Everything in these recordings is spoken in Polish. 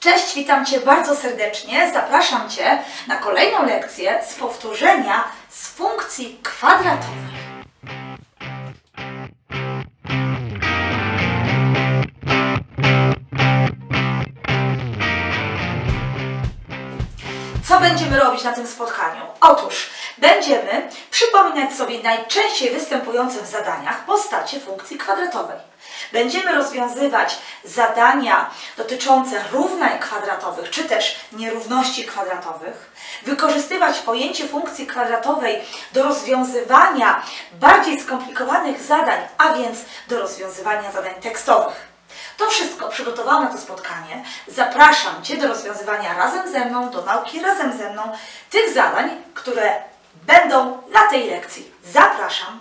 Cześć, witam Cię bardzo serdecznie. Zapraszam Cię na kolejną lekcję z powtórzenia z funkcji kwadratowej. Co będziemy robić na tym spotkaniu? Otóż będziemy przypominać sobie najczęściej występujące w zadaniach postacie funkcji kwadratowej. Będziemy rozwiązywać zadania dotyczące równań kwadratowych czy też nierówności kwadratowych, wykorzystywać pojęcie funkcji kwadratowej do rozwiązywania bardziej skomplikowanych zadań, a więc do rozwiązywania zadań tekstowych. To wszystko przygotowałam na to spotkanie. Zapraszam Cię do rozwiązywania razem ze mną, do nauki razem ze mną tych zadań, które będą na tej lekcji. Zapraszam.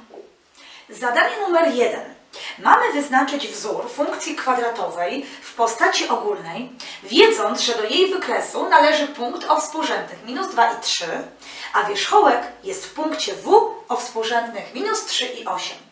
Zadanie numer jeden. Mamy wyznaczyć wzór funkcji kwadratowej w postaci ogólnej, wiedząc, że do jej wykresu należy punkt o współrzędnych minus 2 i 3, a wierzchołek jest w punkcie W o współrzędnych minus 3 i 8.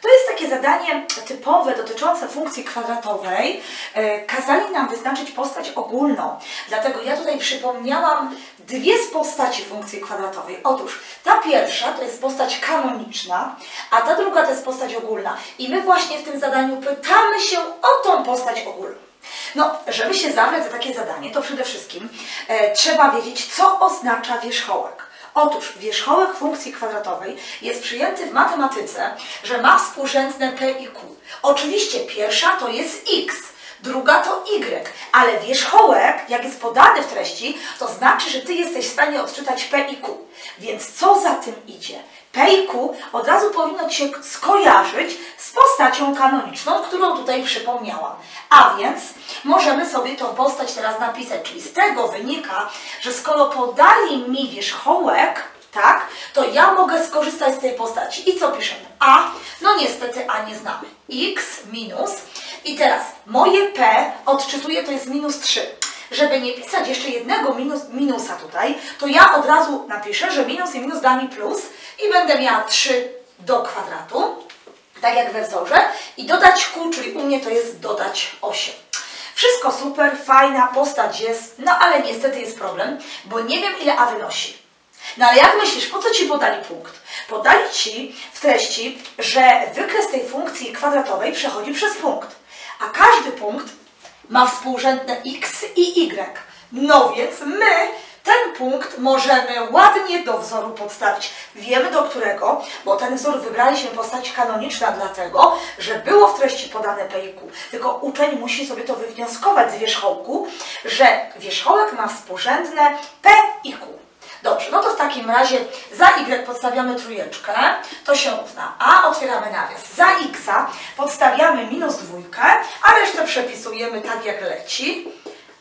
To jest takie zadanie typowe dotyczące funkcji kwadratowej. E, kazali nam wyznaczyć postać ogólną. Dlatego ja tutaj przypomniałam dwie z postaci funkcji kwadratowej. Otóż ta pierwsza to jest postać kanoniczna, a ta druga to jest postać ogólna. I my właśnie w tym zadaniu pytamy się o tą postać ogólną. No, żeby się zabrać za takie zadanie, to przede wszystkim e, trzeba wiedzieć, co oznacza wierzchołek. Otóż wierzchołek funkcji kwadratowej jest przyjęty w matematyce, że ma współrzędne p i q. Oczywiście pierwsza to jest x, druga to y, ale wierzchołek, jak jest podany w treści, to znaczy, że ty jesteś w stanie odczytać p i q. Więc co za tym idzie? P i Q od razu powinno Ci się skojarzyć z postacią kanoniczną, którą tutaj przypomniałam. A więc możemy sobie tą postać teraz napisać, czyli z tego wynika, że skoro podali mi wierzchołek, tak, to ja mogę skorzystać z tej postaci. I co piszemy? A, no niestety A nie znamy. X minus i teraz moje P odczytuję to jest minus 3 żeby nie pisać jeszcze jednego minus, minusa tutaj, to ja od razu napiszę, że minus i minus da mi plus i będę miała 3 do kwadratu, tak jak we wzorze, i dodać q, czyli u mnie to jest dodać 8. Wszystko super, fajna postać jest, no ale niestety jest problem, bo nie wiem ile A wynosi. No ale jak myślisz, po co Ci podali punkt? Podali Ci w treści, że wykres tej funkcji kwadratowej przechodzi przez punkt, a każdy punkt ma współrzędne x i y. No więc my ten punkt możemy ładnie do wzoru podstawić. Wiemy do którego, bo ten wzór wybraliśmy postać kanoniczna dlatego, że było w treści podane P i Q. Tylko uczeń musi sobie to wywnioskować z wierzchołku, że wierzchołek ma współrzędne P i Q. Dobrze, no to w takim razie za y podstawiamy trójeczkę, to się równa a, otwieramy nawias. Za x podstawiamy minus dwójkę, a resztę przepisujemy tak jak leci.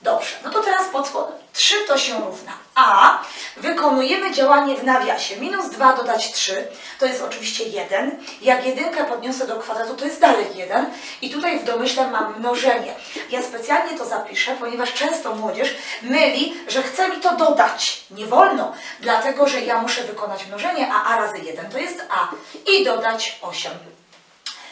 Dobrze, no to teraz pod. 3 to się równa a. Wykonujemy działanie w nawiasie. Minus 2 dodać 3 to jest oczywiście 1. Jak jedynkę podniosę do kwadratu, to jest dalej 1. I tutaj w domyśle mam mnożenie. Ja specjalnie to zapiszę, ponieważ często młodzież myli, że chce mi to dodać. Nie wolno, dlatego że ja muszę wykonać mnożenie, a a razy 1 to jest a. I dodać 8.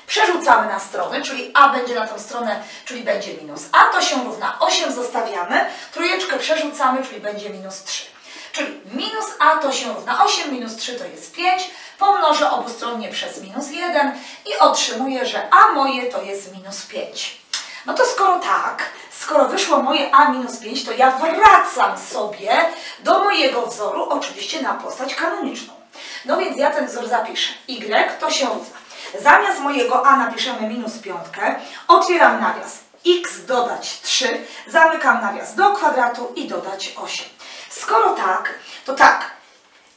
Przerzucamy na stronę, czyli A będzie na tą stronę, czyli będzie minus A, to się równa 8 zostawiamy, trójeczkę przerzucamy, czyli będzie minus 3. Czyli minus A to się równa 8, minus 3 to jest 5, pomnożę obustronnie przez minus 1 i otrzymuję, że A moje to jest minus 5. No to skoro tak, skoro wyszło moje A minus 5, to ja wracam sobie do mojego wzoru, oczywiście na postać kanoniczną. No więc ja ten wzór zapiszę. Y to się równa Zamiast mojego a napiszemy minus piątkę, otwieram nawias x dodać 3, zamykam nawias do kwadratu i dodać 8. Skoro tak, to tak,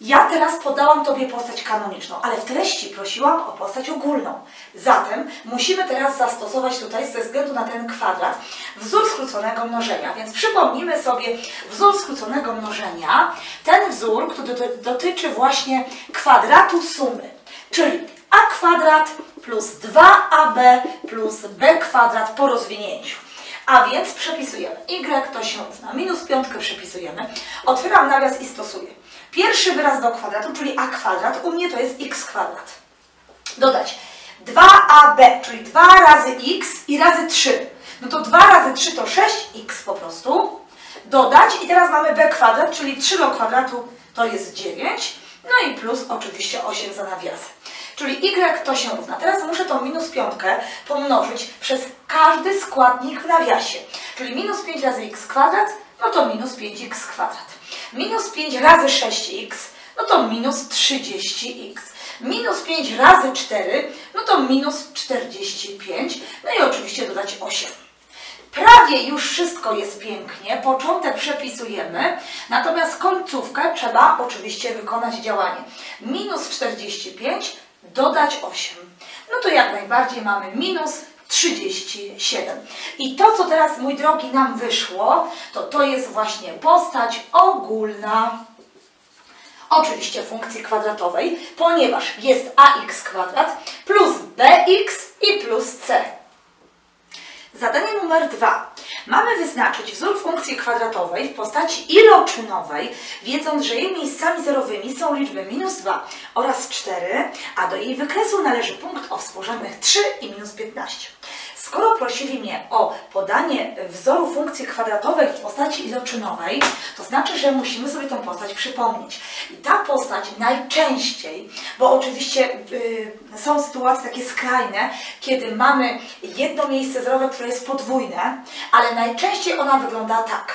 ja teraz podałam Tobie postać kanoniczną, ale w treści prosiłam o postać ogólną. Zatem musimy teraz zastosować tutaj ze względu na ten kwadrat wzór skróconego mnożenia. Więc przypomnijmy sobie wzór skróconego mnożenia. Ten wzór, który dotyczy właśnie kwadratu sumy. Czyli a kwadrat plus 2ab plus b kwadrat po rozwinięciu. A więc przepisujemy y to się równa minus piątkę przepisujemy. Otwieram nawias i stosuję. Pierwszy wyraz do kwadratu, czyli a kwadrat, u mnie to jest x kwadrat. Dodać 2ab, czyli 2 razy x i razy 3. no to 2 razy 3 to 6x po prostu. Dodać i teraz mamy b kwadrat, czyli 3 do kwadratu to jest 9. No i plus oczywiście 8 za nawiasem. Czyli y to się równa. Teraz muszę tą minus piątkę pomnożyć przez każdy składnik w nawiasie. Czyli minus 5 razy x kwadrat, no to minus 5x kwadrat. Minus 5 razy 6x, no to minus 30x. Minus 5 razy 4, no to minus 45. No i oczywiście dodać 8. Prawie już wszystko jest pięknie, początek przepisujemy, natomiast końcówkę trzeba oczywiście wykonać działanie. Minus 45 dodać 8. No to jak najbardziej mamy minus 37. I to, co teraz, mój drogi, nam wyszło, to to jest właśnie postać ogólna. Oczywiście funkcji kwadratowej, ponieważ jest ax kwadrat plus bx i plus c. Zadanie numer dwa. Mamy wyznaczyć wzór funkcji kwadratowej w postaci iloczynowej, wiedząc, że jej miejscami zerowymi są liczby minus 2 oraz 4, a do jej wykresu należy punkt o współrzędnych 3 i minus 15. Skoro prosili mnie o podanie wzoru funkcji kwadratowej w postaci iloczynowej, to znaczy, że musimy sobie tę postać przypomnieć. I ta postać najczęściej, bo oczywiście yy, są sytuacje takie skrajne, kiedy mamy jedno miejsce zerowe, które jest podwójne, ale najczęściej ona wygląda tak.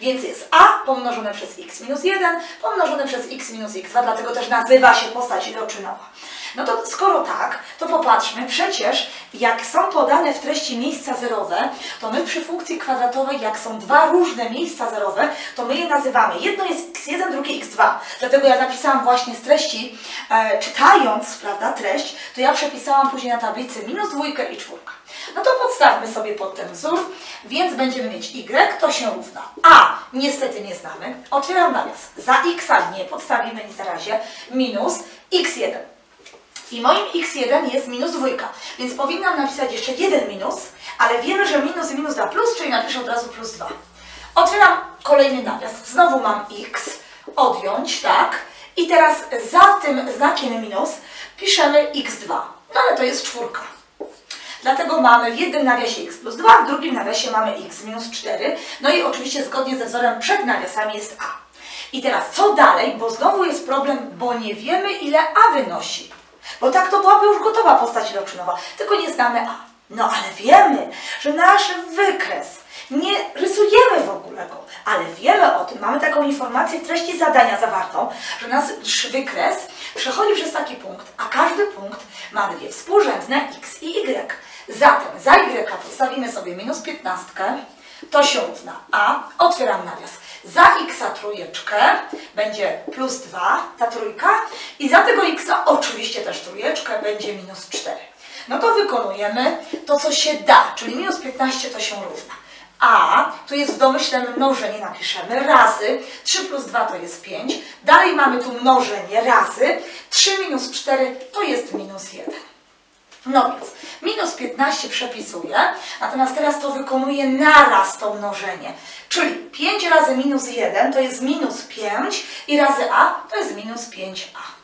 Więc jest a pomnożone przez x minus 1 pomnożone przez x minus x2, dlatego też nazywa się postać iloczynowa. No to skoro tak, to popatrzmy, przecież jak są podane w treści miejsca zerowe, to my przy funkcji kwadratowej, jak są dwa różne miejsca zerowe, to my je nazywamy. Jedno jest x1, drugie x2. Dlatego ja napisałam właśnie z treści, e, czytając, prawda, treść, to ja przepisałam później na tablicy minus dwójkę i czwórkę. No to podstawmy sobie pod ten wzór, więc będziemy mieć y, to się równa. A niestety nie znamy. Otwieram nawias. Za x nie podstawimy nic na razie. Minus x1. I moim x1 jest minus dwójka, więc powinnam napisać jeszcze jeden minus, ale wiemy, że minus i minus da plus, czyli napiszę od razu plus 2. Otwieram kolejny nawias. Znowu mam x, odjąć, tak? I teraz za tym znakiem minus piszemy x2. No ale to jest czwórka. Dlatego mamy w jednym nawiasie x plus 2, w drugim nawiasie mamy x minus 4. No i oczywiście zgodnie ze wzorem przed nawiasami jest a. I teraz co dalej? Bo znowu jest problem, bo nie wiemy ile a wynosi. Bo tak to byłaby już gotowa postać iloczynowa, tylko nie znamy A. No ale wiemy, że nasz wykres, nie rysujemy w ogóle go, ale wiemy o tym, mamy taką informację w treści zadania zawartą, że nasz wykres przechodzi przez taki punkt, a każdy punkt ma dwie współrzędne x i y. Zatem za y postawimy sobie minus 15, to się równa a, otwieram nawias. Za x trójeczkę będzie plus 2, ta trójka, i za tego x oczywiście też trójeczkę będzie minus 4. No to wykonujemy to, co się da, czyli minus 15 to się równa. A, tu jest w domyśle mnożenie, napiszemy, razy, 3 plus 2 to jest 5. Dalej mamy tu mnożenie razy, 3 minus 4 to jest minus 1. No więc, minus 15 przepisuję, natomiast teraz to wykonuję naraz to mnożenie. Czyli 5 razy minus 1 to jest minus 5 i razy a to jest minus 5a.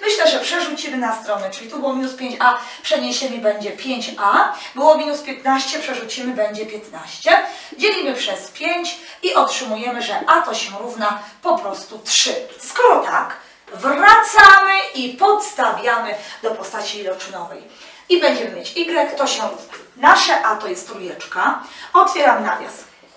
Myślę, że przerzucimy na stronę, czyli tu było minus 5a, przeniesiemy będzie 5a, było minus 15, przerzucimy będzie 15. Dzielimy przez 5 i otrzymujemy, że a to się równa po prostu 3. Skoro tak, wracamy i podstawiamy do postaci iloczynowej. I będziemy mieć y, to się. Nasze a to jest trójeczka. Otwieram nawias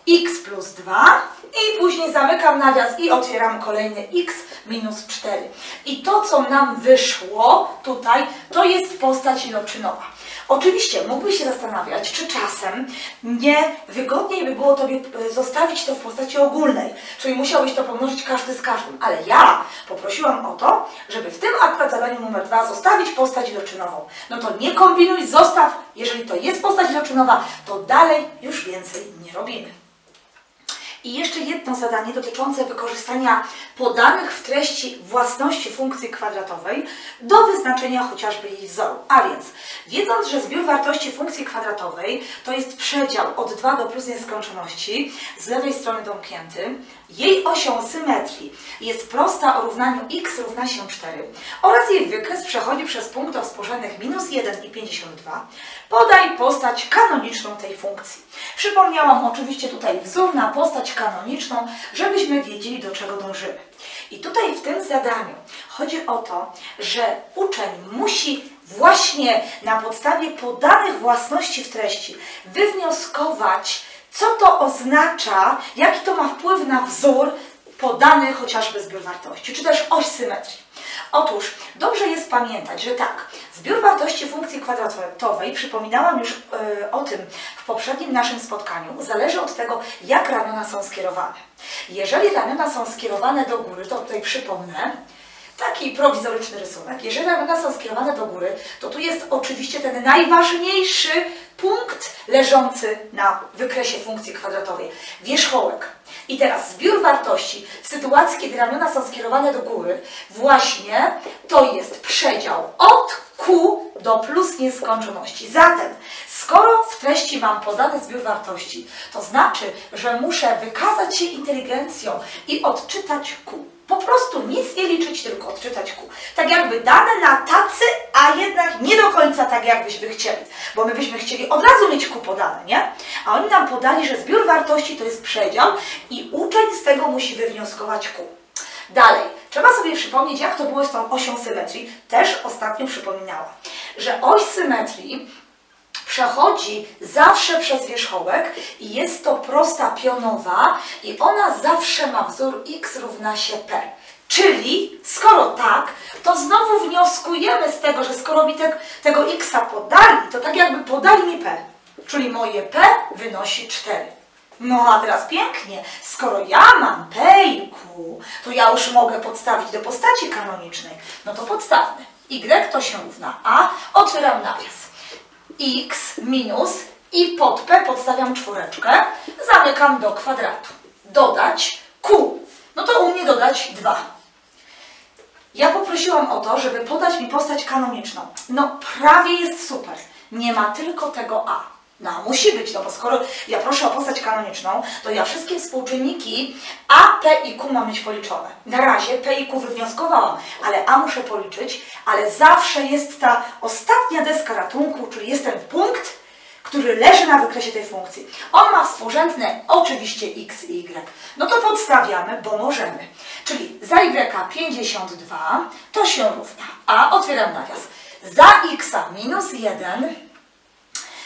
x plus 2 i później zamykam nawias i otwieram kolejny x minus 4. I to, co nam wyszło tutaj, to jest postać iloczynowa. Oczywiście mógłbyś się zastanawiać, czy czasem nie wygodniej by było Tobie e, zostawić to w postaci ogólnej, czyli musiałbyś to pomnożyć każdy z każdym, ale ja poprosiłam o to, żeby w tym akurat zadaniu numer dwa zostawić postać iloczynową. No to nie kombinuj, zostaw, jeżeli to jest postać iloczynowa, to dalej już więcej nie robimy. I jeszcze jedno zadanie dotyczące wykorzystania podanych w treści własności funkcji kwadratowej do wyznaczenia chociażby jej wzoru. A więc, wiedząc, że zbiór wartości funkcji kwadratowej to jest przedział od 2 do plus nieskończoności, z lewej strony domknięty, jej osią symetrii jest prosta o równaniu x równa się 4 oraz jej wykres przechodzi przez punkt o współrzędnych minus 1 i 52, podaj postać kanoniczną tej funkcji. Przypomniałam oczywiście tutaj wzór na postać kanoniczną, żebyśmy wiedzieli do czego dążymy. I tutaj w tym zadaniu chodzi o to, że uczeń musi właśnie na podstawie podanych własności w treści wywnioskować, co to oznacza, jaki to ma wpływ na wzór podany chociażby zbiór wartości, czy też oś symetrii. Otóż dobrze jest pamiętać, że tak, zbiór wartości funkcji kwadratowej, przypominałam już yy, o tym w poprzednim naszym spotkaniu, zależy od tego, jak ramiona są skierowane. Jeżeli ramiona są skierowane do góry, to tutaj przypomnę, taki prowizoryczny rysunek. Jeżeli ramiona są skierowane do góry, to tu jest oczywiście ten najważniejszy punkt leżący na wykresie funkcji kwadratowej, wierzchołek. I teraz zbiór wartości w sytuacji, kiedy ramiona są skierowane do góry, właśnie to jest przedział od Q do plus nieskończoności. Zatem, skoro w treści mam podany zbiór wartości, to znaczy, że muszę wykazać się inteligencją i odczytać Q. Po prostu nic nie liczyć, tylko odczytać Q. Tak jakby dane na tacy, a jednak nie do końca tak, jakbyśmy chcieli. Bo my byśmy chcieli od razu mieć Q podane, nie? A oni nam podali, że zbiór wartości to jest przedział i uczeń z tego musi wywnioskować Q. Dalej, trzeba sobie przypomnieć, jak to było z tą osią symetrii. Też ostatnio przypominałam, że oś symetrii przechodzi zawsze przez wierzchołek i jest to prosta pionowa i ona zawsze ma wzór x równa się p. Czyli, skoro tak, to znowu wnioskujemy z tego, że skoro mi te, tego x podali, to tak jakby podali mi p. Czyli moje p wynosi 4. No a teraz pięknie, skoro ja mam P i Q, to ja już mogę podstawić do postaci kanonicznej. No to podstawmy. Y to się równa A, otwieram nawias x minus i pod p podstawiam czwóreczkę, zamykam do kwadratu. Dodać q. No to u mnie dodać 2. Ja poprosiłam o to, żeby podać mi postać kanoniczną. No prawie jest super. Nie ma tylko tego a. No, musi być, no bo skoro ja proszę o postać kanoniczną, to ja wszystkie współczynniki A, P i Q mam mieć policzone. Na razie P i Q wywnioskowałam, ale A muszę policzyć, ale zawsze jest ta ostatnia deska ratunku, czyli jest ten punkt, który leży na wykresie tej funkcji. On ma współrzędne oczywiście x i y. No to podstawiamy, bo możemy. Czyli za y 52 to się równa. A otwieram nawias. Za x minus 1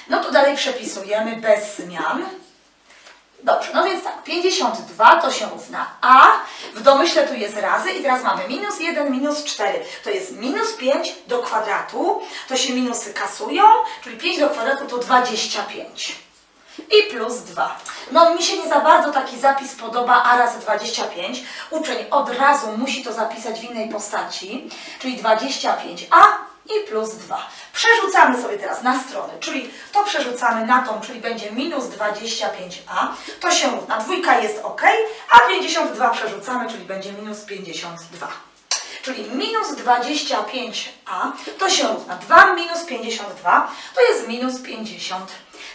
no to dalej przepisujemy bez zmian. Dobrze, no więc tak, 52 to się równa A, w domyśle tu jest razy i teraz mamy minus 1, minus 4, to jest minus 5 do kwadratu, to się minusy kasują, czyli 5 do kwadratu to 25 i plus 2. No mi się nie za bardzo taki zapis podoba a razy 25. Uczeń od razu musi to zapisać w innej postaci, czyli 25a i plus 2. Przerzucamy sobie teraz na stronę, czyli to przerzucamy na tą, czyli będzie minus 25a, to się równa, dwójka jest ok, a 52 przerzucamy, czyli będzie minus 52. Czyli minus 25a to się równa 2 minus 52 to jest minus 50.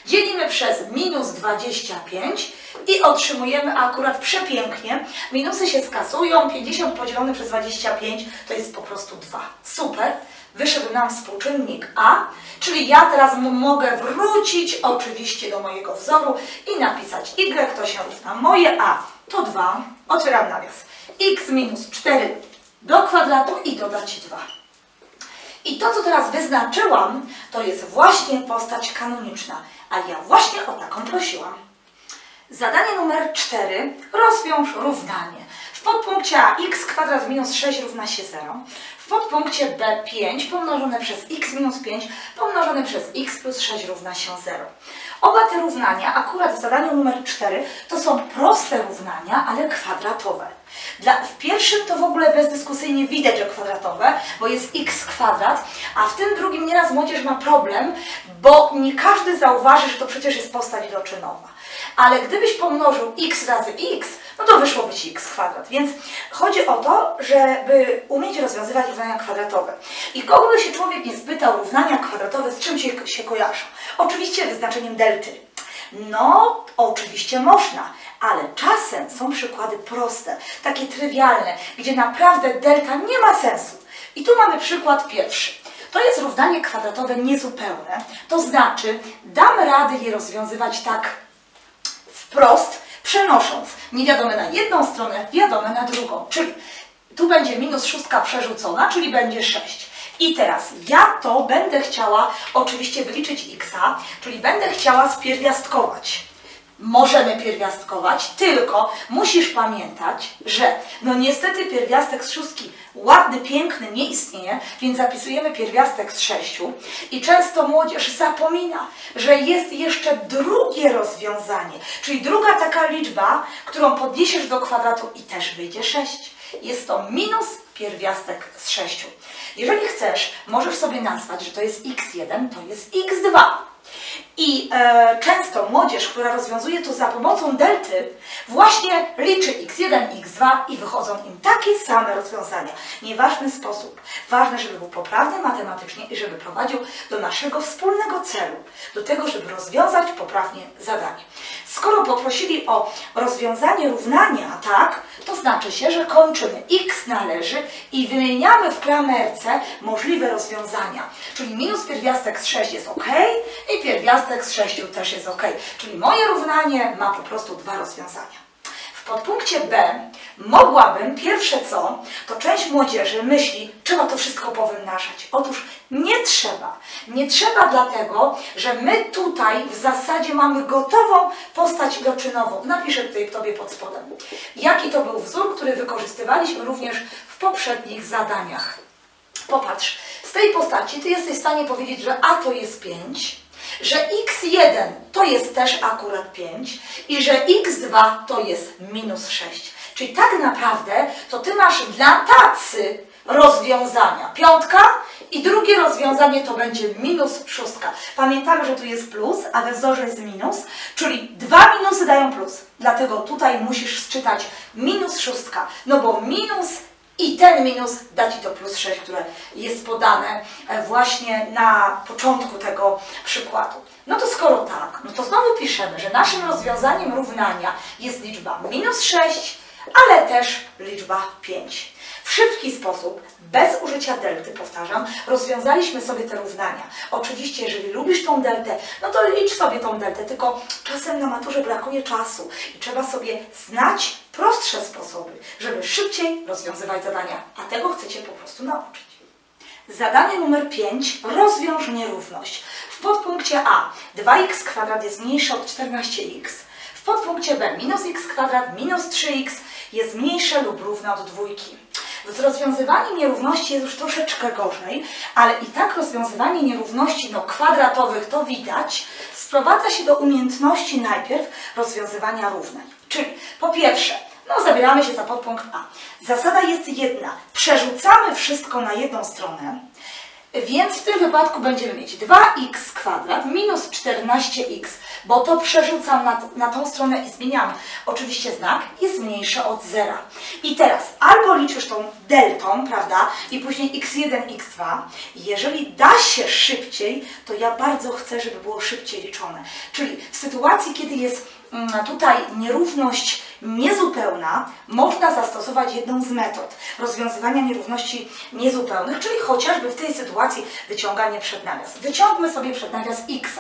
Dzielimy przez minus 25 i otrzymujemy akurat przepięknie. Minusy się skasują, 50 podzielone przez 25 to jest po prostu 2. Super wyszedł nam współczynnik A, czyli ja teraz mogę wrócić oczywiście do mojego wzoru i napisać Y to się równa moje A to 2, otwieram nawias, x minus 4 do kwadratu i dodać 2. I to, co teraz wyznaczyłam, to jest właśnie postać kanoniczna, a ja właśnie o taką prosiłam. Zadanie numer 4. Rozwiąż równanie. W podpunkcie A x kwadrat minus 6 równa się 0. W podpunkcie B5 pomnożone przez x minus 5 pomnożone przez x plus 6 równa się 0. Oba te równania, akurat w zadaniu numer 4, to są proste równania, ale kwadratowe. Dla, w pierwszym to w ogóle bezdyskusyjnie widać, że kwadratowe, bo jest x kwadrat, a w tym drugim nieraz młodzież ma problem, bo nie każdy zauważy, że to przecież jest postać doczynowa. Ale gdybyś pomnożył x razy x, no to wyszłoby Ci x kwadrat. Więc chodzi o to, żeby umieć rozwiązywać równania kwadratowe. I kogo by się człowiek nie spytał, równania kwadratowe z czym się, się kojarzą? Oczywiście wyznaczeniem delty. No, oczywiście można, ale czasem są przykłady proste, takie trywialne, gdzie naprawdę delta nie ma sensu. I tu mamy przykład pierwszy. To jest równanie kwadratowe niezupełne, to znaczy dam radę je rozwiązywać tak wprost, przenosząc niewiadome na jedną stronę, wiadome na drugą. Czyli tu będzie minus szóstka przerzucona, czyli będzie 6. I teraz ja to będę chciała oczywiście wyliczyć x, czyli będę chciała spierwiastkować. Możemy pierwiastkować, tylko musisz pamiętać, że no niestety pierwiastek z szóstki ładny, piękny nie istnieje, więc zapisujemy pierwiastek z sześciu i często młodzież zapomina, że jest jeszcze drugie rozwiązanie, czyli druga taka liczba, którą podniesiesz do kwadratu i też wyjdzie 6. Jest to minus pierwiastek z 6. Jeżeli chcesz, możesz sobie nazwać, że to jest x1, to jest x2. I e, często młodzież, która rozwiązuje to za pomocą delty, właśnie liczy x1, x2 i wychodzą im takie same rozwiązania. Nieważny sposób. Ważne, żeby był poprawny matematycznie i żeby prowadził do naszego wspólnego celu, do tego, żeby rozwiązać poprawnie zadanie. Skoro poprosili o rozwiązanie równania, tak, to znaczy się, że kończymy x należy i wymieniamy w klamerce możliwe rozwiązania. Czyli minus pierwiastek z 6 jest ok i pierwiastek z 6 też jest ok. Czyli moje równanie ma po prostu dwa rozwiązania. W podpunkcie B mogłabym, pierwsze co, to część młodzieży myśli, trzeba to wszystko powymnażać. Otóż nie trzeba. Nie trzeba dlatego, że my tutaj w zasadzie mamy gotową postać iloczynową. Napiszę tutaj Tobie pod spodem. Jaki to był wzór, który wykorzystywaliśmy również w poprzednich zadaniach. Popatrz, z tej postaci Ty jesteś w stanie powiedzieć, że A to jest 5, że x1 to jest też akurat 5 i że x2 to jest minus 6. Czyli tak naprawdę to Ty masz dla tacy rozwiązania. Piątka i drugie rozwiązanie to będzie minus szóstka. Pamiętamy, że tu jest plus, a we wzorze jest minus, czyli dwa minusy dają plus. Dlatego tutaj musisz sczytać minus szóstka, no bo minus i ten minus da Ci to plus 6, które jest podane e, właśnie na początku tego przykładu. No to skoro tak, no to znowu piszemy, że naszym rozwiązaniem równania jest liczba minus 6, ale też liczba 5. W szybki sposób, bez użycia delty, powtarzam, rozwiązaliśmy sobie te równania. Oczywiście, jeżeli lubisz tą deltę, no to licz sobie tą deltę, tylko czasem na maturze brakuje czasu i trzeba sobie znać prostsze sposoby, żeby szybciej rozwiązywać zadania, a tego chcecie po prostu nauczyć. Zadanie numer 5. Rozwiąż nierówność. W podpunkcie A 2x kwadrat jest mniejsze od 14x. W podpunkcie B minus x kwadrat minus 3x jest mniejsze lub równe od dwójki. Z rozwiązywaniem nierówności jest już troszeczkę gorzej, ale i tak rozwiązywanie nierówności no, kwadratowych, to widać, sprowadza się do umiejętności najpierw rozwiązywania równań. Czyli po pierwsze, no zabieramy się za podpunkt A. Zasada jest jedna. Przerzucamy wszystko na jedną stronę, więc w tym wypadku będziemy mieć 2x kwadrat minus 14x, bo to przerzucam na, na tą stronę i zmieniamy. Oczywiście znak jest mniejszy od zera. I teraz albo liczysz tą deltą, prawda, i później x1, x2. Jeżeli da się szybciej, to ja bardzo chcę, żeby było szybciej liczone. Czyli w sytuacji, kiedy jest mm, tutaj nierówność niezupełna, można zastosować jedną z metod rozwiązywania nierówności niezupełnych, czyli chociażby w tej sytuacji wyciąganie przed nawias. Wyciągmy sobie przed nawias x.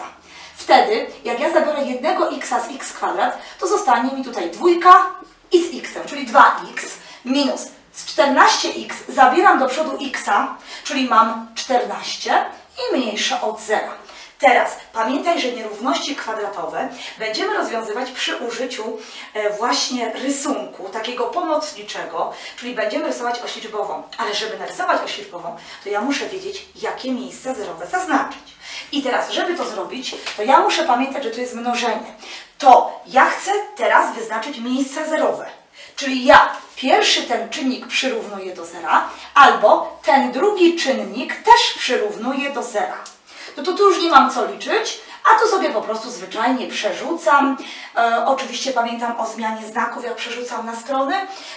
Wtedy, jak ja zabiorę jednego x z x kwadrat, to zostanie mi tutaj dwójka i z x, czyli 2x minus z 14x zabieram do przodu x, czyli mam 14 i mniejsze od 0. Teraz pamiętaj, że nierówności kwadratowe będziemy rozwiązywać przy użyciu e, właśnie rysunku, takiego pomocniczego, czyli będziemy rysować oś liczbową. Ale żeby narysować oś liczbową, to ja muszę wiedzieć, jakie miejsca zerowe zaznaczyć. I teraz, żeby to zrobić, to ja muszę pamiętać, że to jest mnożenie. To ja chcę teraz wyznaczyć miejsca zerowe. Czyli ja pierwszy ten czynnik przyrównuję do zera, albo ten drugi czynnik też przyrównuję do zera no to tu już nie mam co liczyć, a tu sobie po prostu zwyczajnie przerzucam. E, oczywiście pamiętam o zmianie znaków, jak przerzucam na strony.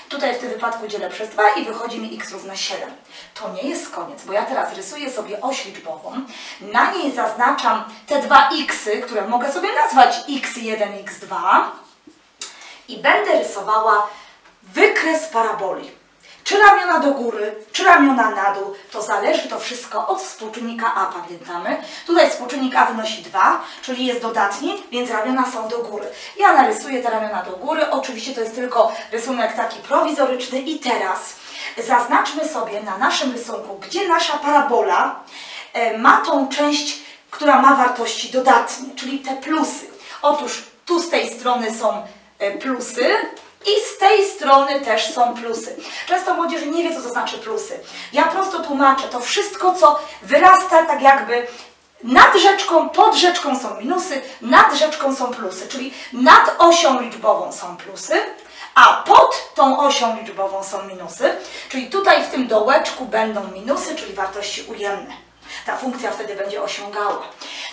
Tutaj w tym wypadku dzielę przez 2 i wychodzi mi x równa 7. To nie jest koniec, bo ja teraz rysuję sobie oś liczbową. Na niej zaznaczam te dwa x, które mogę sobie nazwać x1, x2 i będę rysowała wykres paraboli. Czy ramiona do góry, czy ramiona na dół, to zależy to wszystko od współczynnika A, pamiętamy. Tutaj współczynnik A wynosi 2, czyli jest dodatni, więc ramiona są do góry. Ja narysuję te ramiona do góry, oczywiście to jest tylko rysunek taki prowizoryczny i teraz zaznaczmy sobie na naszym rysunku, gdzie nasza parabola e, ma tą część, która ma wartości dodatnie, czyli te plusy. Otóż tu z tej strony są e, plusy, i z tej strony też są plusy. Często młodzież nie wie, co to znaczy plusy. Ja prosto tłumaczę, to wszystko, co wyrasta tak jakby nad rzeczką, pod rzeczką są minusy, nad rzeczką są plusy, czyli nad osią liczbową są plusy, a pod tą osią liczbową są minusy, czyli tutaj w tym dołeczku będą minusy, czyli wartości ujemne. Ta funkcja wtedy będzie osiągała.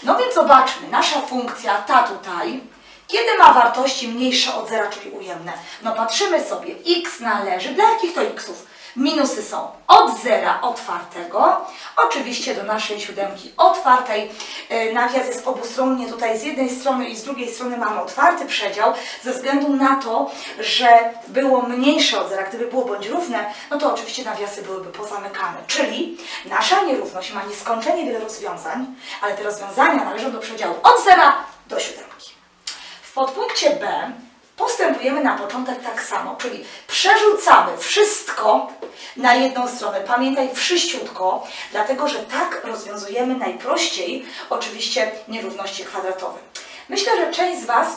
No więc zobaczmy, nasza funkcja ta tutaj, kiedy ma wartości mniejsze od zera, czyli ujemne? No patrzymy sobie, x należy, dla jakich to xów? Minusy są od zera otwartego, oczywiście do naszej siódemki otwartej. E, nawias jest obustronnie tutaj z jednej strony i z drugiej strony mamy otwarty przedział, ze względu na to, że było mniejsze od zera. Gdyby było bądź równe, no to oczywiście nawiasy byłyby pozamykane. Czyli nasza nierówność ma nieskończenie wiele rozwiązań, ale te rozwiązania należą do przedziału od zera do siódemki. W podpunkcie B postępujemy na początek tak samo, czyli przerzucamy wszystko na jedną stronę. Pamiętaj wszyściutko, dlatego że tak rozwiązujemy najprościej oczywiście nierówności kwadratowe. Myślę, że część z Was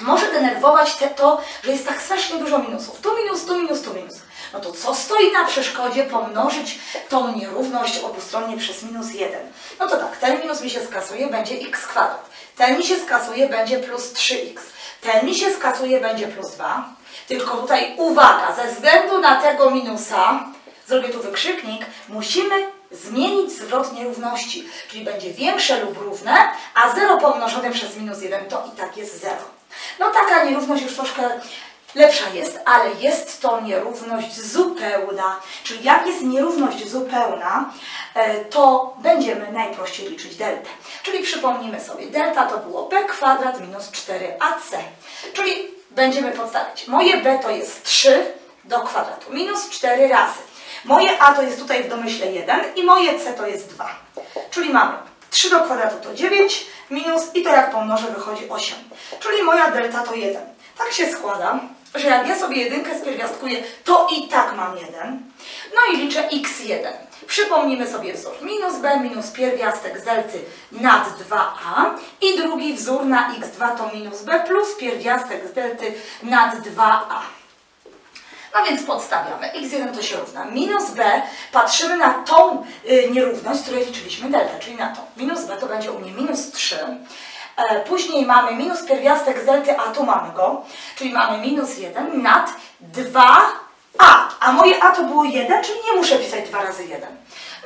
może denerwować te, to, że jest tak strasznie dużo minusów. Tu minus, tu minus, tu minus. No to co stoi na przeszkodzie pomnożyć tą nierówność obustronnie przez minus 1? No to tak, ten minus mi się skasuje, będzie x kwadrat. Ten mi się skasuje, będzie plus 3x. Ten mi się skasuje, będzie plus 2. Tylko tutaj uwaga, ze względu na tego minusa, zrobię tu wykrzyknik, musimy zmienić zwrot nierówności, czyli będzie większe lub równe, a 0 pomnożone przez minus 1 to i tak jest 0. No taka nierówność już troszkę lepsza jest, ale jest to nierówność zupełna. Czyli jak jest nierówność zupełna, e, to będziemy najprościej liczyć deltę. Czyli przypomnijmy sobie, delta to było b kwadrat minus 4ac. Czyli będziemy podstawiać, moje b to jest 3 do kwadratu, minus 4 razy. Moje a to jest tutaj w domyśle 1 i moje c to jest 2. Czyli mamy 3 do kwadratu to 9, minus i to jak pomnożę wychodzi 8. Czyli moja delta to 1. Tak się składa, że jak ja sobie jedynkę spierwiastkuję, to i tak mam 1. No i liczę x1. Przypomnijmy sobie wzór minus b minus pierwiastek z delty nad 2a i drugi wzór na x2 to minus b plus pierwiastek z delty nad 2a. No więc podstawiamy. x1 to się równa minus b. Patrzymy na tą y, nierówność, której liczyliśmy delta, czyli na to. Minus b to będzie u mnie minus 3. E, później mamy minus pierwiastek z delty, a tu mamy go, czyli mamy minus 1 nad 2a. A moje a to było 1, czyli nie muszę pisać 2 razy 1.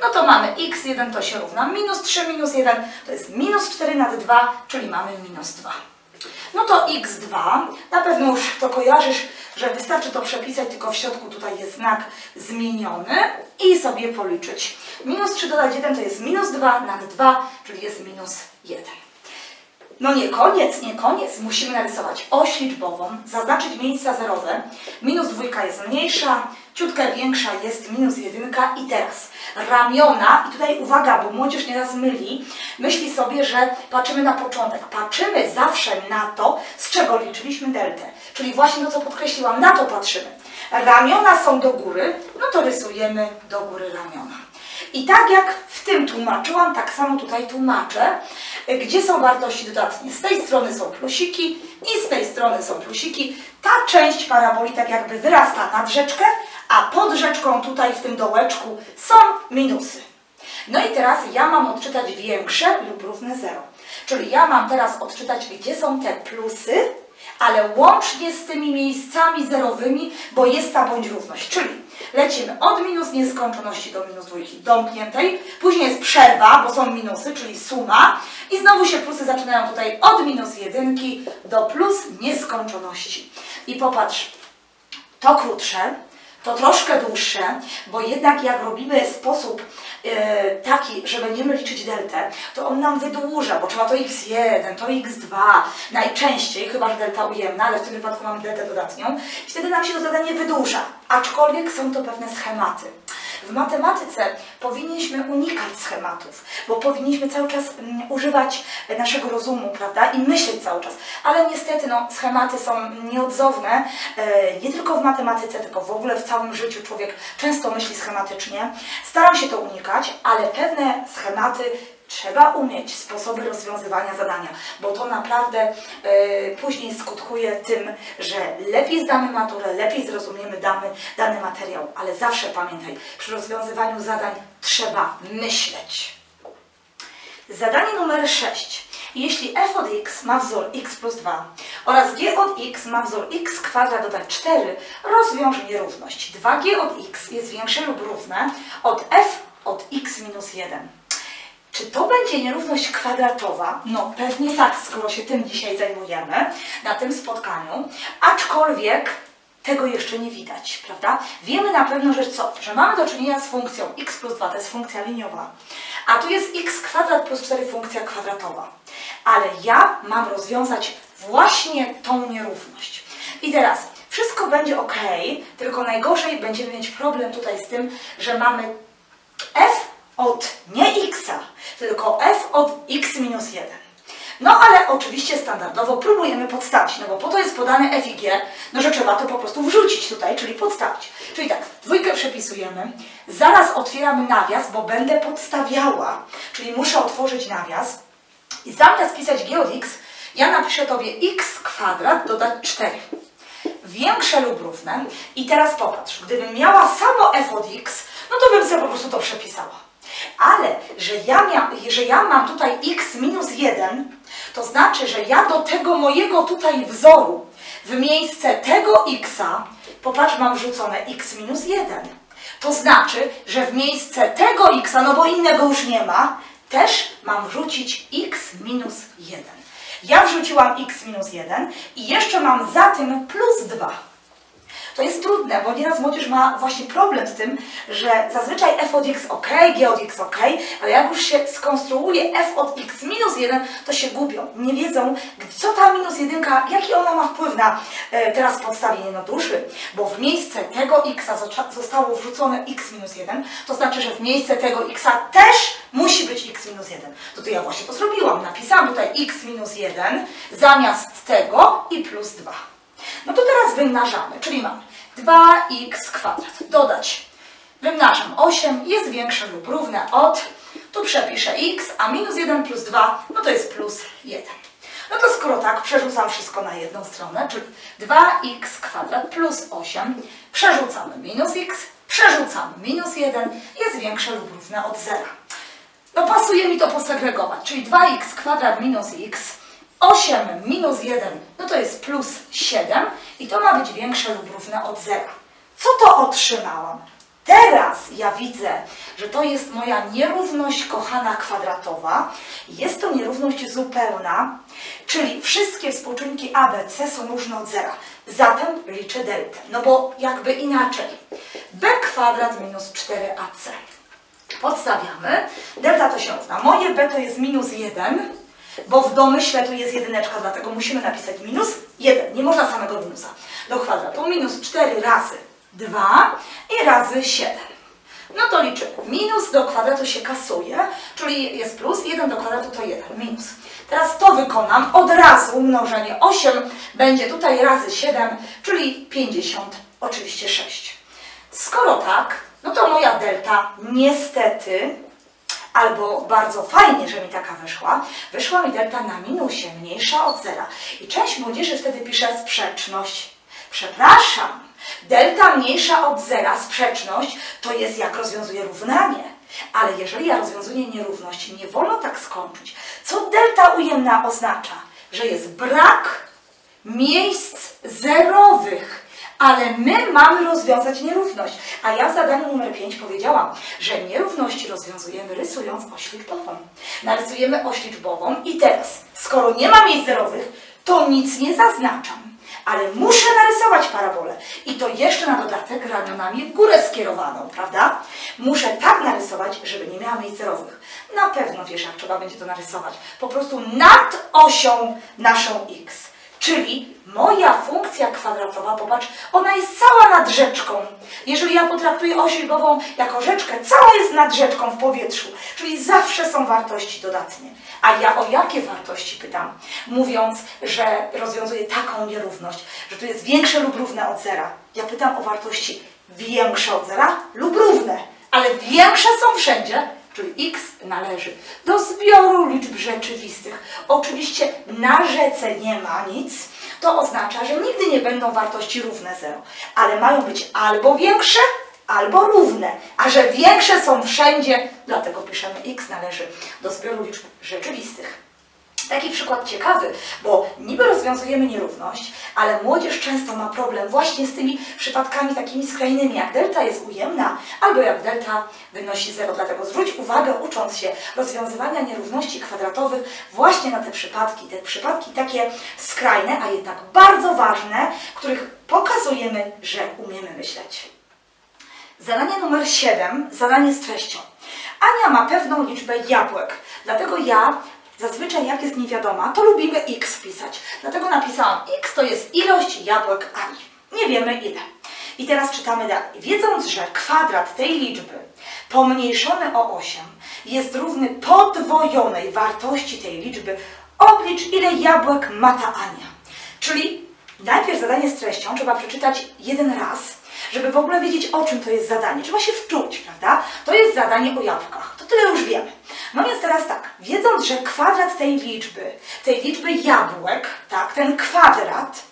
No to mamy x1 to się równa minus 3 minus 1, to jest minus 4 nad 2, czyli mamy minus 2. No to x2, na pewno już to kojarzysz, że wystarczy to przepisać, tylko w środku tutaj jest znak zmieniony i sobie policzyć. Minus 3 dodać 1 to jest minus 2 nad 2, czyli jest minus 1. No nie koniec, nie koniec. Musimy narysować oś liczbową, zaznaczyć miejsca zerowe. Minus dwójka jest mniejsza, ciutkę większa jest minus jedynka i teraz ramiona, i tutaj uwaga, bo młodzież nieraz myli, myśli sobie, że patrzymy na początek. Patrzymy zawsze na to, z czego liczyliśmy deltę. Czyli właśnie to, co podkreśliłam, na to patrzymy. Ramiona są do góry, no to rysujemy do góry ramiona. I tak jak w tym tłumaczyłam, tak samo tutaj tłumaczę, gdzie są wartości dodatnie. Z tej strony są plusiki i z tej strony są plusiki. Ta część paraboli tak jakby wyrasta nad rzeczkę, a pod rzeczką tutaj w tym dołeczku są minusy. No i teraz ja mam odczytać większe lub równe 0. Czyli ja mam teraz odczytać, gdzie są te plusy, ale łącznie z tymi miejscami zerowymi, bo jest ta bądź równość. Czyli lecimy od minus nieskończoności do minus dwójki domkniętej, później jest przerwa, bo są minusy, czyli suma i znowu się plusy zaczynają tutaj od minus jedynki do plus nieskończoności. I popatrz, to krótsze, to troszkę dłuższe, bo jednak jak robimy sposób e, taki, że będziemy liczyć deltę, to on nam wydłuża, bo trzeba to x1, to x2, najczęściej, chyba że delta ujemna, ale w tym wypadku mamy deltę dodatnią, wtedy nam się to zadanie wydłuża, aczkolwiek są to pewne schematy. W matematyce powinniśmy unikać schematów, bo powinniśmy cały czas mm, używać naszego rozumu, prawda, i myśleć cały czas. Ale niestety, no, schematy są nieodzowne, e, nie tylko w matematyce, tylko w ogóle w całym życiu człowiek często myśli schematycznie. Staram się to unikać, ale pewne schematy Trzeba umieć sposoby rozwiązywania zadania, bo to naprawdę e, później skutkuje tym, że lepiej zdamy maturę, lepiej zrozumiemy dany, dany materiał, ale zawsze pamiętaj, przy rozwiązywaniu zadań trzeba myśleć. Zadanie numer 6. Jeśli f od x ma wzór x plus 2 oraz g od x ma wzór x kwadrat dodać 4, rozwiąż nierówność. 2g od x jest większe lub równe od f od x minus 1. Czy to będzie nierówność kwadratowa? No pewnie tak, skoro się tym dzisiaj zajmujemy na tym spotkaniu, aczkolwiek tego jeszcze nie widać, prawda? Wiemy na pewno, że co? Że mamy do czynienia z funkcją x plus 2, to jest funkcja liniowa, a tu jest x kwadrat plus 4 funkcja kwadratowa. Ale ja mam rozwiązać właśnie tą nierówność. I teraz wszystko będzie ok, tylko najgorzej będziemy mieć problem tutaj z tym, że mamy f od nie x, tylko f od x minus 1. No ale oczywiście standardowo próbujemy podstawić, no bo po to jest podane f i g, no że trzeba to po prostu wrzucić tutaj, czyli podstawić. Czyli tak, dwójkę przepisujemy, zaraz otwieramy nawias, bo będę podstawiała, czyli muszę otworzyć nawias i zamiast pisać g od x, ja napiszę Tobie x kwadrat dodać 4 większe lub równe. I teraz popatrz, gdybym miała samo f od x, no to bym sobie po prostu to przepisała. Ale, że ja, mia, że ja mam tutaj x minus 1, to znaczy, że ja do tego mojego tutaj wzoru w miejsce tego xa, popatrz, mam wrzucone x minus 1. To znaczy, że w miejsce tego x, no bo innego już nie ma, też mam wrzucić x minus 1. Ja wrzuciłam x minus 1 i jeszcze mam za tym plus 2. To jest trudne, bo nieraz młodzież ma właśnie problem z tym, że zazwyczaj f od x ok, g od x ok, ale jak już się skonstruuje f od x minus 1, to się gubią. Nie wiedzą, co ta minus 1, jaki ona ma wpływ na e, teraz podstawienie no duszy, bo w miejsce tego x zostało wrzucone x minus 1, to znaczy, że w miejsce tego x też musi być x minus 1. To, to ja właśnie to zrobiłam. Napisałam tutaj x minus 1 zamiast tego i plus 2. No to teraz wymnażamy, czyli mam 2x kwadrat. Dodać. Wymnażam 8, jest większe lub równe od, tu przepiszę x, a minus 1 plus 2, no to jest plus 1. No to skoro tak, przerzucam wszystko na jedną stronę, czyli 2x kwadrat plus 8, przerzucamy minus x, przerzucamy minus 1, jest większe lub równe od 0. No pasuje mi to posegregować, czyli 2x kwadrat minus x 8 minus 1, no to jest plus 7 i to ma być większe lub równe od 0. Co to otrzymałam? Teraz ja widzę, że to jest moja nierówność kochana kwadratowa. Jest to nierówność zupełna, czyli wszystkie współczynniki A, B, C są różne od zera. Zatem liczę deltę, no bo jakby inaczej. B kwadrat minus 4AC. Podstawiamy. Delta to się równa. Moje B to jest minus 1 bo w domyśle tu jest jedyneczka, dlatego musimy napisać minus 1. Nie można samego minusa. Do kwadratu minus 4 razy 2 i razy 7. No to liczymy. Minus do kwadratu się kasuje, czyli jest plus, 1 do kwadratu to 1, minus. Teraz to wykonam, od razu mnożenie 8 będzie tutaj razy 7, czyli 50, oczywiście 6. Skoro tak, no to moja delta niestety Albo bardzo fajnie, że mi taka wyszła, wyszła mi delta na minusie, mniejsza od zera. I część młodzieży wtedy pisze sprzeczność. Przepraszam, delta mniejsza od zera, sprzeczność, to jest jak rozwiązuję równanie. Ale jeżeli ja rozwiązuję nierówności, nie wolno tak skończyć. Co delta ujemna oznacza? Że jest brak miejsc zerowych. Ale my mamy rozwiązać nierówność. A ja w zadaniu numer 5 powiedziałam, że nierówności rozwiązujemy rysując oś liczbową. Narysujemy oś liczbową i teraz, skoro nie ma miejsc zerowych, to nic nie zaznaczam. Ale muszę narysować parabolę. I to jeszcze na dodatek ramionami w górę skierowaną, prawda? Muszę tak narysować, żeby nie miała miejsc zerowych. Na pewno wiesz, jak trzeba będzie to narysować. Po prostu nad osią naszą x. Czyli moja funkcja kwadratowa, popatrz, ona jest cała nad rzeczką. Jeżeli ja potraktuję oś jako rzeczkę, cała jest nad rzeczką w powietrzu. Czyli zawsze są wartości dodatnie. A ja o jakie wartości pytam? Mówiąc, że rozwiązuję taką nierówność, że tu jest większe lub równe od zera. Ja pytam o wartości większe od zera lub równe. Ale większe są wszędzie, czyli x należy do zbioru liczb rzeczywistych. Oczywiście na rzece nie ma nic, to oznacza, że nigdy nie będą wartości równe 0, ale mają być albo większe, albo równe, a że większe są wszędzie, dlatego piszemy x należy do zbioru liczb rzeczywistych. Taki przykład ciekawy, bo niby rozwiązujemy nierówność, ale młodzież często ma problem właśnie z tymi przypadkami takimi skrajnymi, jak delta jest ujemna, albo jak delta wynosi 0. Dlatego zwróć uwagę, ucząc się rozwiązywania nierówności kwadratowych, właśnie na te przypadki, te przypadki takie skrajne, a jednak bardzo ważne, których pokazujemy, że umiemy myśleć. Zadanie numer 7, zadanie z treścią. Ania ma pewną liczbę jabłek, dlatego ja Zazwyczaj jak jest niewiadoma, to lubimy x wpisać. Dlatego napisałam x to jest ilość jabłek Ani. Nie wiemy ile. I teraz czytamy dalej. Wiedząc, że kwadrat tej liczby pomniejszony o 8 jest równy podwojonej wartości tej liczby, oblicz ile jabłek ma ta Ania. Czyli najpierw zadanie z treścią trzeba przeczytać jeden raz, żeby w ogóle wiedzieć o czym to jest zadanie. Trzeba się wczuć, prawda? To jest zadanie o jabłkach. To tyle już wiemy. No więc teraz tak, wiedząc, że kwadrat tej liczby, tej liczby jabłek, tak, ten kwadrat,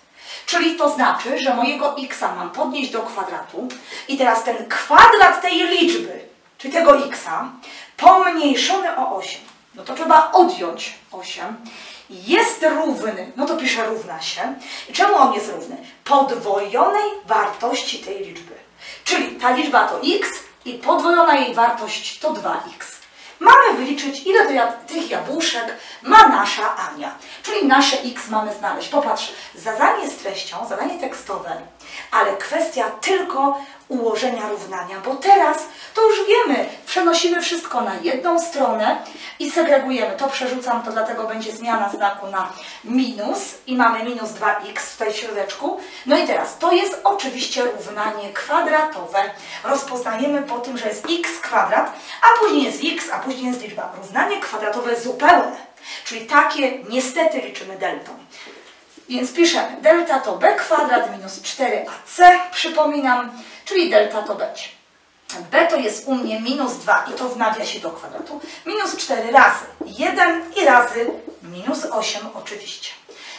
czyli to znaczy, że mojego x mam podnieść do kwadratu i teraz ten kwadrat tej liczby, czyli tego x, pomniejszony o 8, no to trzeba odjąć 8, jest równy, no to piszę równa się. I czemu on jest równy? Podwojonej wartości tej liczby. Czyli ta liczba to x i podwojona jej wartość to 2x. Mamy wyliczyć, ile to tych jabłuszek ma nasza Ania. Czyli nasze x mamy znaleźć. Popatrz, zadanie z treścią, zadanie tekstowe, ale kwestia tylko ułożenia równania, bo teraz to już wiemy, przenosimy wszystko na jedną stronę i segregujemy. To przerzucam, to dlatego będzie zmiana znaku na minus i mamy minus 2x tutaj w środeczku. No i teraz, to jest oczywiście równanie kwadratowe. Rozpoznajemy po tym, że jest x kwadrat, a później jest x, a później jest liczba. Równanie kwadratowe zupełne, czyli takie niestety liczymy deltą. Więc piszemy delta to b kwadrat minus 4ac, przypominam, czyli delta to będzie. b to jest u mnie minus 2 i to w nawiasie do kwadratu. Minus 4 razy 1 i razy minus 8 oczywiście.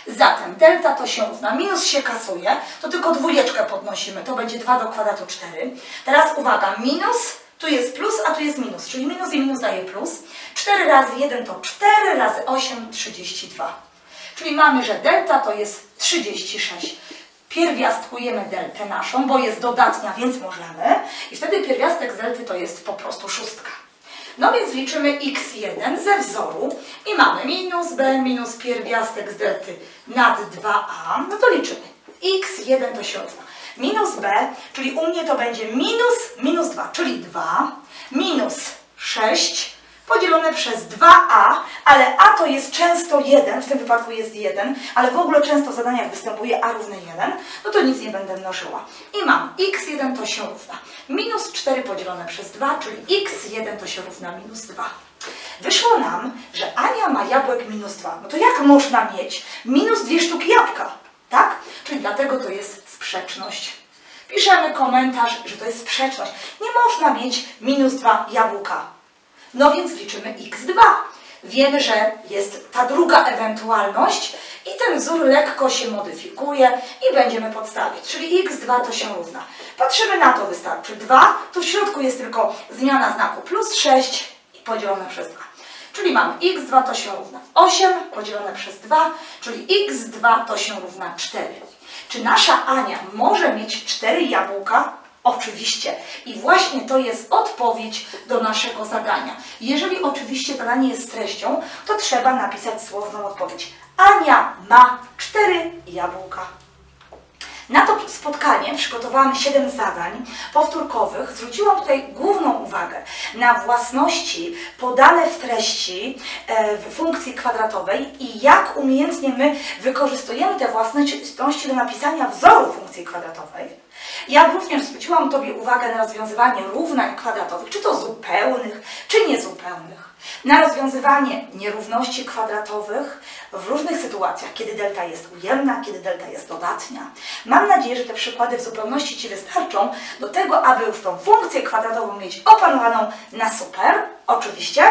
Zatem delta to się równa, minus się kasuje, to tylko dwójeczkę podnosimy, to będzie 2 do kwadratu 4. Teraz uwaga, minus, tu jest plus, a tu jest minus, czyli minus i minus daje plus. 4 razy 1 to 4 razy 8, 32. Czyli mamy, że delta to jest 36. Pierwiastkujemy deltę naszą, bo jest dodatnia, więc możemy. I wtedy pierwiastek z delty to jest po prostu szóstka. No więc liczymy x1 ze wzoru i mamy minus b minus pierwiastek z delty nad 2a. No to liczymy. x1 to się równa. Minus b, czyli u mnie to będzie minus minus 2, czyli 2 minus 6 podzielone przez 2a, ale a to jest często 1, w tym wypadku jest 1, ale w ogóle często w zadaniach występuje a równe 1, no to nic nie będę mnożyła. I mam x1 to się równa minus 4 podzielone przez 2, czyli x1 to się równa minus 2. Wyszło nam, że Ania ma jabłek minus 2. No to jak można mieć minus dwie sztuki jabłka? Tak? Czyli dlatego to jest sprzeczność. Piszemy komentarz, że to jest sprzeczność. Nie można mieć minus 2 jabłka. No więc liczymy x2. Wiemy, że jest ta druga ewentualność i ten wzór lekko się modyfikuje i będziemy podstawiać. Czyli x2 to się równa. Patrzymy na to, wystarczy 2, tu w środku jest tylko zmiana znaku plus 6 i podzielone przez 2. Czyli mam x2 to się równa 8 podzielone przez 2, czyli x2 to się równa 4. Czy nasza Ania może mieć 4 jabłka? Oczywiście. I właśnie to jest odpowiedź do naszego zadania. Jeżeli oczywiście zadanie jest treścią, to trzeba napisać słowną odpowiedź. Ania ma 4 jabłka. Na to spotkanie przygotowałam 7 zadań powtórkowych. Zwróciłam tutaj główną uwagę na własności podane w treści e, w funkcji kwadratowej i jak umiejętnie my wykorzystujemy te własności do napisania wzoru funkcji kwadratowej. Ja również zwróciłam Tobie uwagę na rozwiązywanie równań kwadratowych, czy to zupełnych, czy niezupełnych. Na rozwiązywanie nierówności kwadratowych w różnych sytuacjach, kiedy delta jest ujemna, kiedy delta jest dodatnia. Mam nadzieję, że te przykłady w zupełności Ci wystarczą do tego, aby już tą funkcję kwadratową mieć opanowaną na super, oczywiście.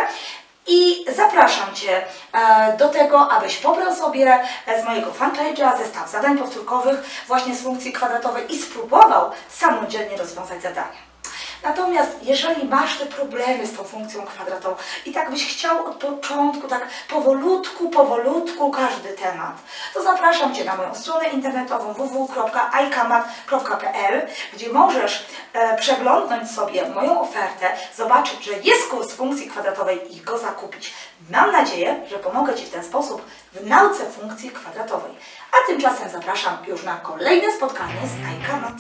I zapraszam Cię e, do tego, abyś pobrał sobie e, z mojego fanpage'a zestaw zadań powtórkowych właśnie z funkcji kwadratowej i spróbował samodzielnie rozwiązać zadania. Natomiast jeżeli masz te problemy z tą funkcją kwadratową i tak byś chciał od początku, tak powolutku, powolutku każdy temat, to zapraszam Cię na moją stronę internetową www.ikamat.pl, gdzie możesz e, przeglądnąć sobie moją ofertę, zobaczyć, że jest kurs funkcji kwadratowej i go zakupić. Mam nadzieję, że pomogę Ci w ten sposób w nauce funkcji kwadratowej. A tymczasem zapraszam już na kolejne spotkanie z iKamat.